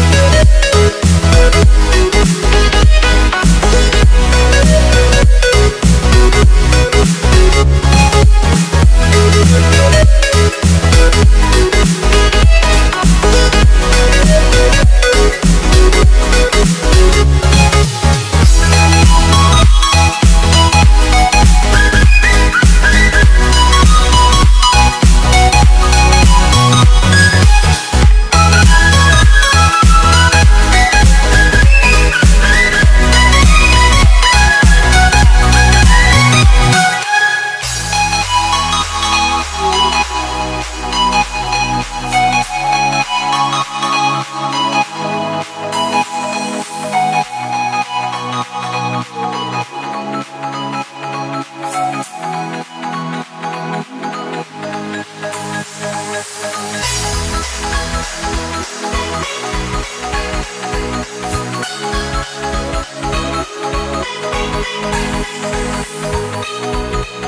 Thank Thank you.